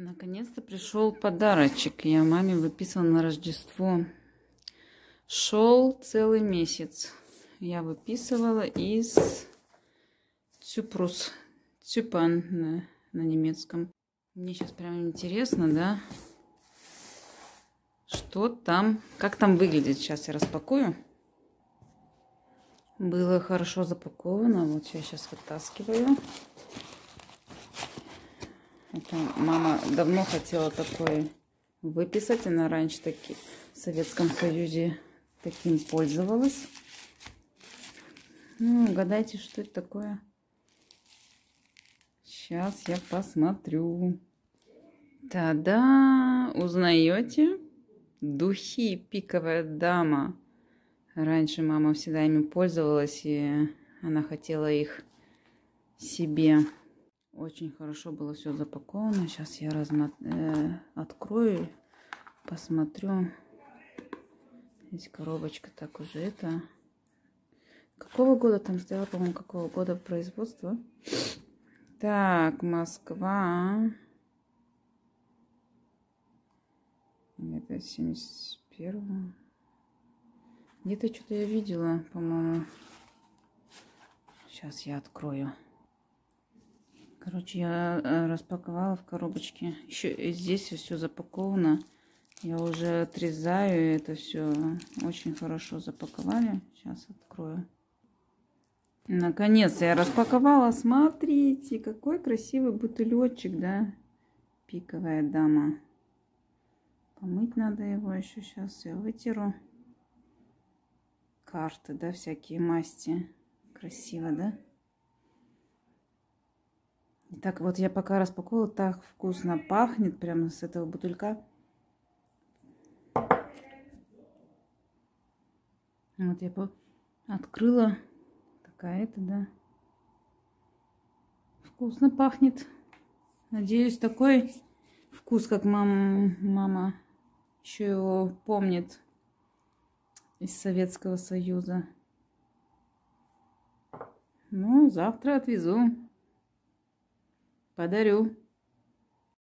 Наконец-то пришел подарочек. Я маме выписывала на Рождество. Шел целый месяц. Я выписывала из Цюпрус. Цюпан на, на немецком. Мне сейчас прям интересно, да? Что там? Как там выглядит? Сейчас я распакую. Было хорошо запаковано. Вот я сейчас вытаскиваю. Это мама давно хотела такое выписать. Она раньше таки в Советском Союзе таким пользовалась. Ну, угадайте, что это такое. Сейчас я посмотрю. Та-да! Узнаете? Духи «Пиковая дама». Раньше мама всегда ими пользовалась, и она хотела их себе. Очень хорошо было все запаковано. Сейчас я размо... э, открою, посмотрю. Здесь коробочка так уже это. Какого года там сделала, по-моему, какого года производства? Так, Москва. Это 71-го. Где-то что-то я видела, по-моему. Сейчас я открою. Короче, я э, распаковала в коробочке. Еще здесь все запаковано. Я уже отрезаю это все. Очень хорошо запаковали. Сейчас открою. Наконец я распаковала. Смотрите, какой красивый бутылечек, да? Пиковая дама. Помыть надо его еще. Сейчас я вытеру. Карты, да, всякие масти. Красиво, да? Так вот, я пока распаковывала, так вкусно пахнет прямо с этого бутылька. Вот я открыла. Такая-то, да. Вкусно пахнет. Надеюсь, такой вкус, как мама, мама еще его помнит из Советского Союза. Ну, завтра отвезу. Подарю.